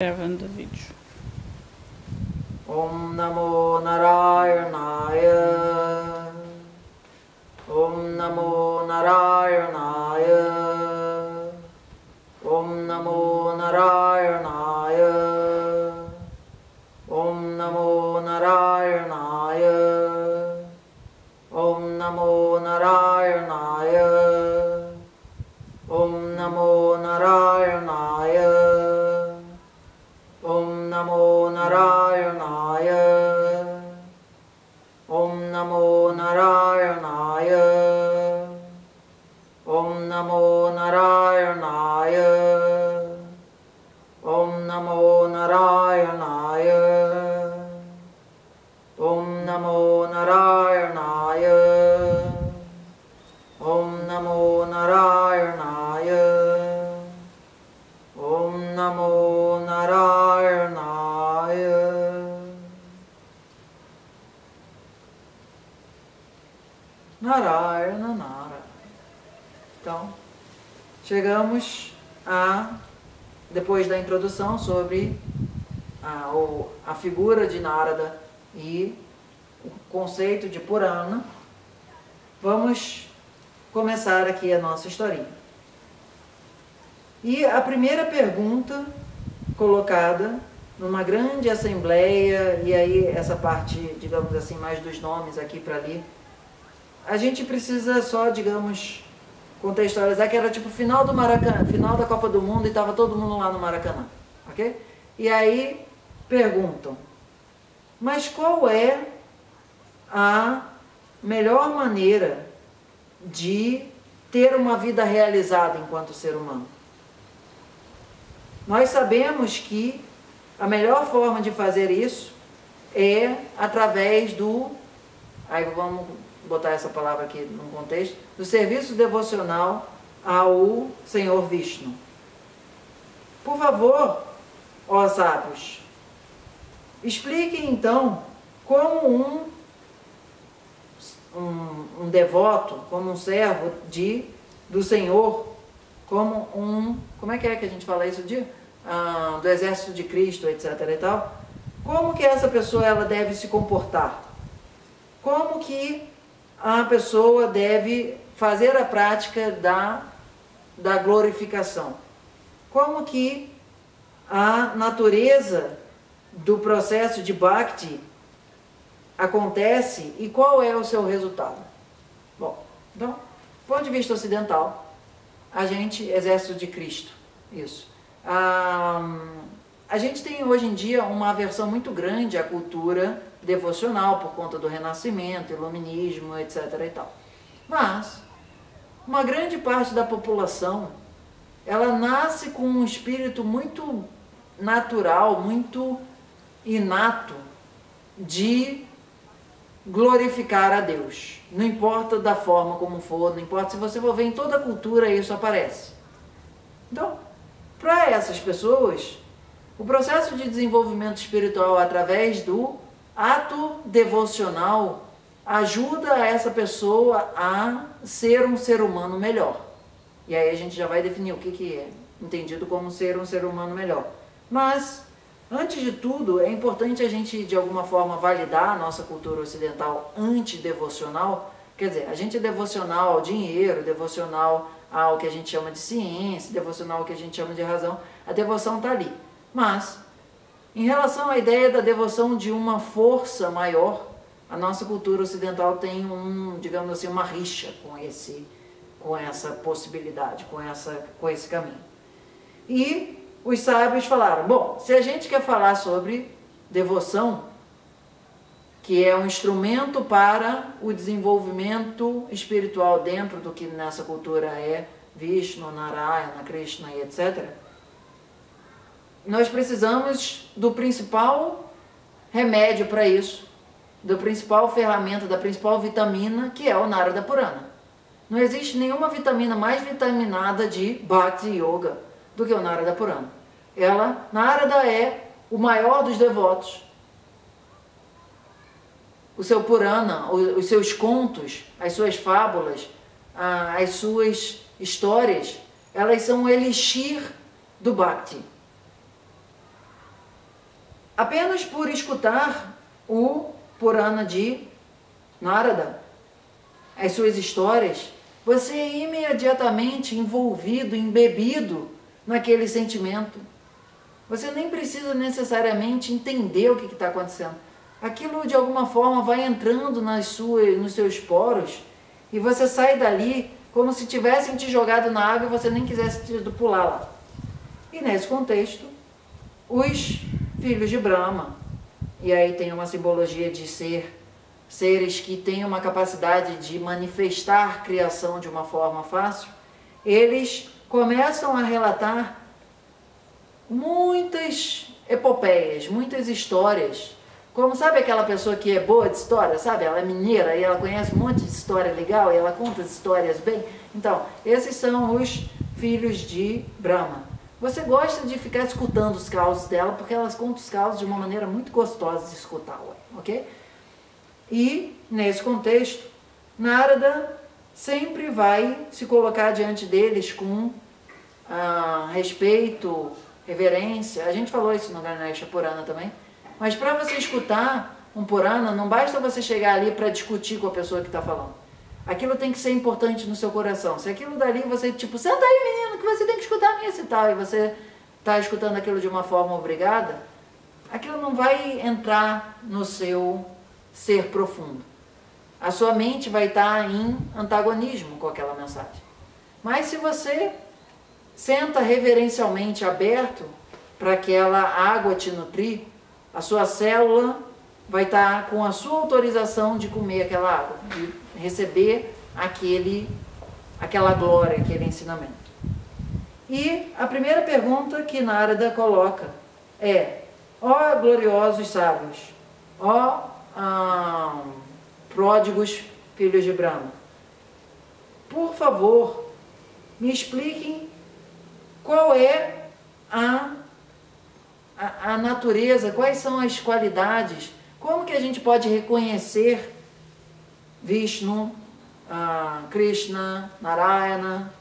Gravando vídeo. Om Namo Narayanaya Om Namo Narayanaya chegamos a, depois da introdução sobre a, a figura de Narada e o conceito de Purana, vamos começar aqui a nossa historinha. E a primeira pergunta colocada numa grande assembleia, e aí essa parte, digamos assim, mais dos nomes aqui para ali, a gente precisa só, digamos, contextualizar que era tipo final do Maracanã, final da Copa do Mundo e estava todo mundo lá no Maracanã, ok? E aí perguntam, mas qual é a melhor maneira de ter uma vida realizada enquanto ser humano? Nós sabemos que a melhor forma de fazer isso é através do. Aí vamos botar essa palavra aqui num contexto, do serviço devocional ao Senhor Vishnu. Por favor, ó sábios, expliquem então como um, um, um devoto, como um servo de, do Senhor, como um. Como é que é que a gente fala isso de? Ah, do exército de Cristo, etc. e tal. Como que essa pessoa ela deve se comportar? Como que a pessoa deve fazer a prática da, da glorificação? Como que a natureza do processo de Bhakti acontece e qual é o seu resultado? Bom, então, do ponto de vista ocidental, a gente, exército de Cristo, isso. Ah, a gente tem hoje em dia uma aversão muito grande à cultura devocional por conta do renascimento, iluminismo, etc. e tal. Mas uma grande parte da população ela nasce com um espírito muito natural, muito inato de glorificar a Deus. Não importa da forma como for, não importa se você for ver em toda a cultura isso aparece. Então, para essas pessoas, o processo de desenvolvimento espiritual através do ato devocional ajuda essa pessoa a ser um ser humano melhor. E aí a gente já vai definir o que, que é entendido como ser um ser humano melhor. Mas, antes de tudo, é importante a gente, de alguma forma, validar a nossa cultura ocidental antidevocional. Quer dizer, a gente é devocional ao dinheiro, devocional ao que a gente chama de ciência, devocional ao que a gente chama de razão. A devoção está ali. Mas, em relação à ideia da devoção de uma força maior, a nossa cultura ocidental tem um, digamos assim, uma rixa com esse com essa possibilidade, com essa com esse caminho. E os sábios falaram: bom, se a gente quer falar sobre devoção, que é um instrumento para o desenvolvimento espiritual dentro do que nessa cultura é Vishnu, Narayana, Krishna e etc. Nós precisamos do principal remédio para isso, da principal ferramenta, da principal vitamina, que é o Narada Purana. Não existe nenhuma vitamina mais vitaminada de Bhakti Yoga do que o Narada Purana. Ela, Narada é o maior dos devotos. O seu Purana, os seus contos, as suas fábulas, as suas histórias, elas são o elixir do Bhakti. Apenas por escutar o Purana de Narada, as suas histórias, você é imediatamente envolvido, embebido naquele sentimento. Você nem precisa necessariamente entender o que está acontecendo. Aquilo de alguma forma vai entrando nas suas, nos seus poros e você sai dali como se tivessem te jogado na água e você nem quisesse pular lá. E nesse contexto, os filhos de Brahma, e aí tem uma simbologia de ser seres que têm uma capacidade de manifestar criação de uma forma fácil, eles começam a relatar muitas epopeias, muitas histórias. Como sabe aquela pessoa que é boa de história, sabe? Ela é mineira e ela conhece um monte de história legal e ela conta as histórias bem. Então, esses são os filhos de Brahma. Você gosta de ficar escutando os causos dela porque elas contam os causos de uma maneira muito gostosa de escutar, ok? E, nesse contexto, Narada sempre vai se colocar diante deles com ah, respeito, reverência. A gente falou isso no Ganesha Purana também. Mas para você escutar um Purana, não basta você chegar ali para discutir com a pessoa que está falando. Aquilo tem que ser importante no seu coração. Se aquilo dali você, tipo, senta aí menino, você tem que escutar nisso e tal, e você está escutando aquilo de uma forma obrigada, aquilo não vai entrar no seu ser profundo. A sua mente vai estar em antagonismo com aquela mensagem. Mas se você senta reverencialmente aberto para aquela água te nutrir, a sua célula vai estar com a sua autorização de comer aquela água, de receber aquele, aquela glória, aquele ensinamento. E a primeira pergunta que Narada coloca é: ó gloriosos sábios, ó pródigos filhos de Brahma. Por favor, me expliquem qual é a, a, a, natureza, quais são as qualidades, como que a gente pode reconhecer Vishnu, Krishna, Narayana,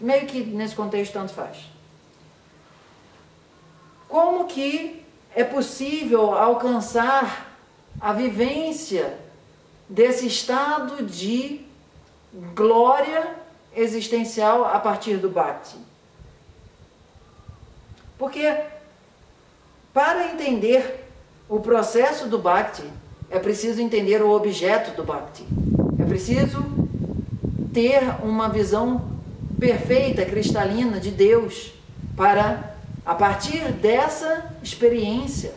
meio que nesse contexto tanto faz. Como que é possível alcançar a vivência desse estado de glória existencial a partir do Bhakti. Porque para entender o processo do Bhakti, é preciso entender o objeto do Bhakti. É preciso ter uma visão perfeita, cristalina de Deus, para, a partir dessa experiência,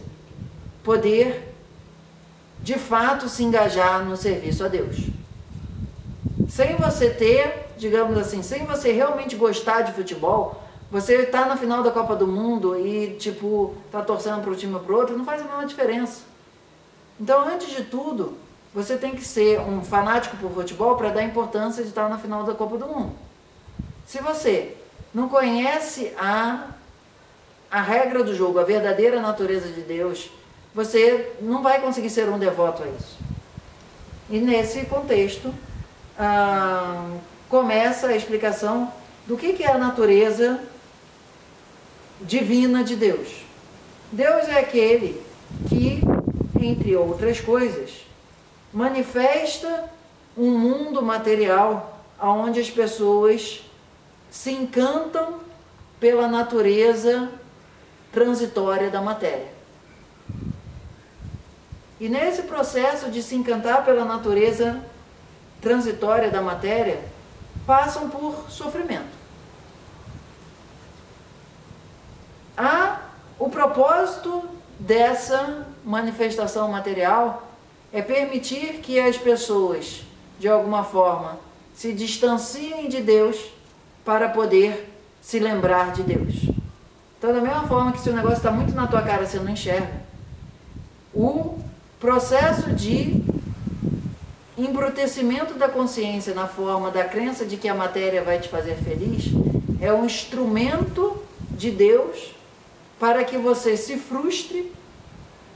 poder de fato se engajar no serviço a Deus. Sem você ter, digamos assim, sem você realmente gostar de futebol, você está na final da Copa do Mundo e, tipo, está torcendo para um time ou para outro, não faz a menor diferença. Então, antes de tudo, você tem que ser um fanático por futebol para dar importância de estar na final da Copa do Mundo. Se você não conhece a, a regra do jogo, a verdadeira natureza de Deus, você não vai conseguir ser um devoto a isso. E nesse contexto, ah, começa a explicação do que, que é a natureza divina de Deus. Deus é aquele que, entre outras coisas, manifesta um mundo material onde as pessoas se encantam pela natureza transitória da matéria. E nesse processo de se encantar pela natureza transitória da matéria, passam por sofrimento. Há o propósito dessa manifestação material é permitir que as pessoas, de alguma forma, se distanciem de Deus para poder se lembrar de Deus. Então, da mesma forma que se o negócio está muito na tua cara, você não enxerga, o processo de embrutecimento da consciência na forma da crença de que a matéria vai te fazer feliz é um instrumento de Deus para que você se frustre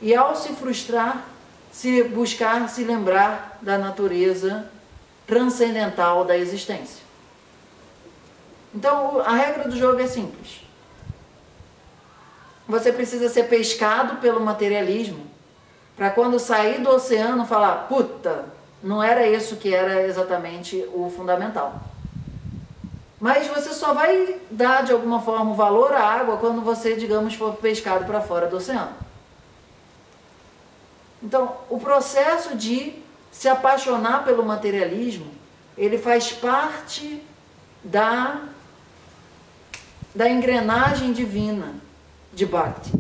e ao se frustrar, se buscar se lembrar da natureza transcendental da existência. Então, a regra do jogo é simples. você precisa ser pescado pelo materialismo para quando sair do oceano falar, puta, não era isso que era exatamente o fundamental. Mas você só vai dar de alguma forma valor à água quando você, digamos, for pescado para fora do oceano. Então, o processo de se apaixonar pelo materialismo, ele faz parte da, da engrenagem divina de Bhakti.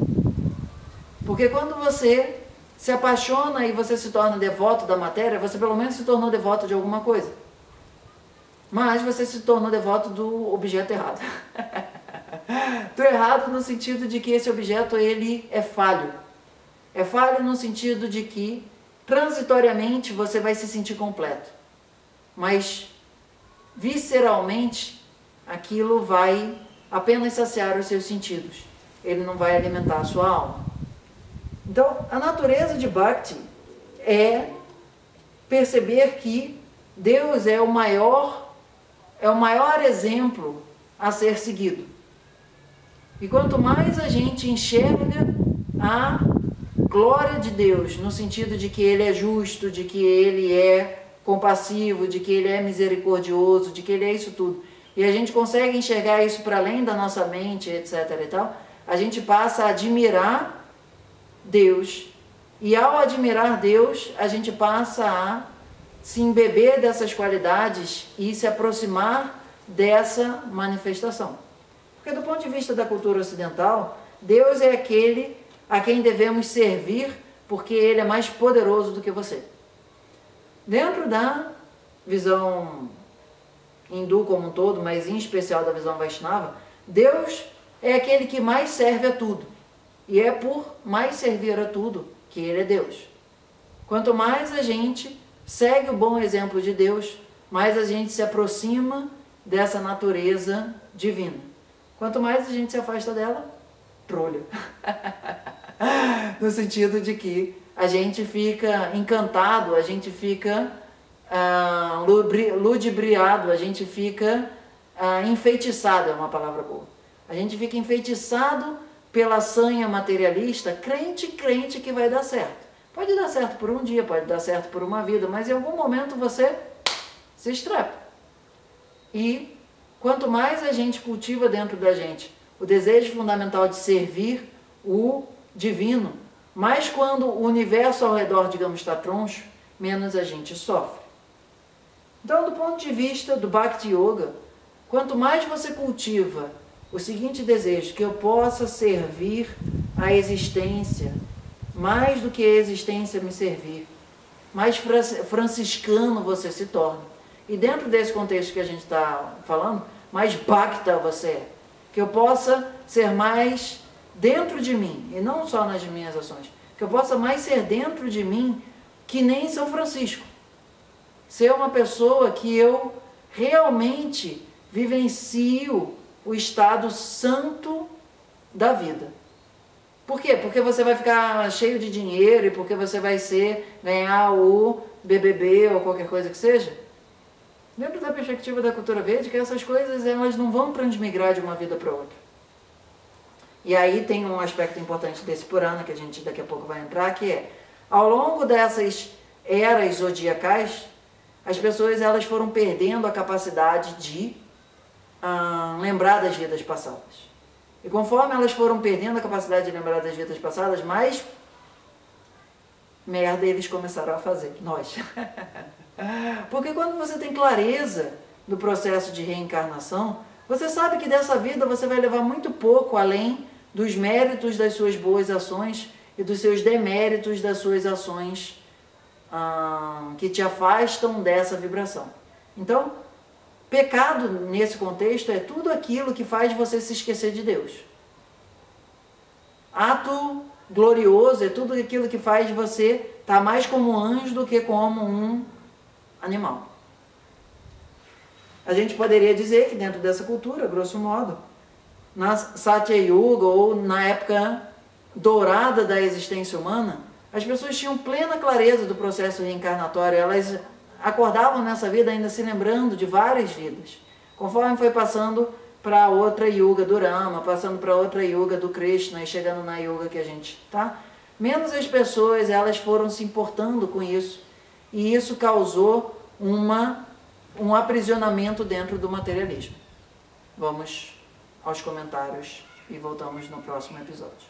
Porque quando você se apaixona e você se torna devoto da matéria, você pelo menos se tornou devoto de alguma coisa. Mas você se tornou devoto do objeto errado. do errado no sentido de que esse objeto ele é falho. É falho no sentido de que transitoriamente você vai se sentir completo. Mas visceralmente aquilo vai apenas saciar os seus sentidos. Ele não vai alimentar a sua alma. Então, a natureza de Bhakti é perceber que Deus é o maior é o maior exemplo a ser seguido. E quanto mais a gente enxerga a glória de Deus, no sentido de que Ele é justo, de que Ele é compassivo, de que Ele é misericordioso, de que Ele é isso tudo, e a gente consegue enxergar isso para além da nossa mente, etc. e tal, a gente passa a admirar Deus. E ao admirar Deus, a gente passa a se embeber dessas qualidades e se aproximar dessa manifestação. Porque, do ponto de vista da cultura ocidental, Deus é aquele a quem devemos servir porque ele é mais poderoso do que você. Dentro da visão hindu como um todo, mas em especial da visão Vaishnava, Deus é aquele que mais serve a tudo. E é por mais servir a tudo que ele é Deus. Quanto mais a gente segue o bom exemplo de Deus, mais a gente se aproxima dessa natureza divina. Quanto mais a gente se afasta dela, trolha. no sentido de que a gente fica encantado, a gente fica ah, ludibriado, a gente fica ah, enfeitiçado, é uma palavra boa. A gente fica enfeitiçado pela sanha materialista, crente, crente que vai dar certo. Pode dar certo por um dia, pode dar certo por uma vida, mas em algum momento você se estrepa. E quanto mais a gente cultiva dentro da gente o desejo fundamental de servir o divino, mais quando o universo ao redor, digamos, está troncho, menos a gente sofre. Então, do ponto de vista do Bhakti Yoga, quanto mais você cultiva o seguinte desejo, que eu possa servir a existência mais do que a existência me servir. Mais franciscano você se torna. E dentro desse contexto que a gente está falando, mais bacta você é. Que eu possa ser mais dentro de mim, e não só nas minhas ações. Que eu possa mais ser dentro de mim que nem São Francisco. Ser uma pessoa que eu realmente vivencio o estado santo da vida. Por quê? Porque você vai ficar cheio de dinheiro e porque você vai ser, ganhar o BBB ou qualquer coisa que seja? Dentro da perspectiva da cultura verde, que essas coisas elas não vão transmigrar de uma vida para outra. E aí tem um aspecto importante desse Purana, que a gente daqui a pouco vai entrar, que é, ao longo dessas eras zodiacais, as pessoas elas foram perdendo a capacidade de ah, lembrar das vidas passadas. E conforme elas foram perdendo a capacidade de lembrar das vidas passadas, mais merda eles começaram a fazer, nós. Porque quando você tem clareza do processo de reencarnação, você sabe que dessa vida você vai levar muito pouco além dos méritos das suas boas ações e dos seus deméritos das suas ações ah, que te afastam dessa vibração. Então, Pecado, nesse contexto, é tudo aquilo que faz você se esquecer de Deus. Ato glorioso é tudo aquilo que faz você estar tá mais como um anjo do que como um animal. A gente poderia dizer que dentro dessa cultura, grosso modo, na Satya Yuga ou na época dourada da existência humana, as pessoas tinham plena clareza do processo reencarnatório, elas acordavam nessa vida ainda se lembrando de várias vidas. Conforme foi passando para outra yuga do Rama, passando para outra yuga do Krishna e chegando na yuga que a gente tá, menos as pessoas elas foram se importando com isso e isso causou uma um aprisionamento dentro do materialismo. Vamos aos comentários e voltamos no próximo episódio.